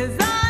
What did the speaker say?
Cause I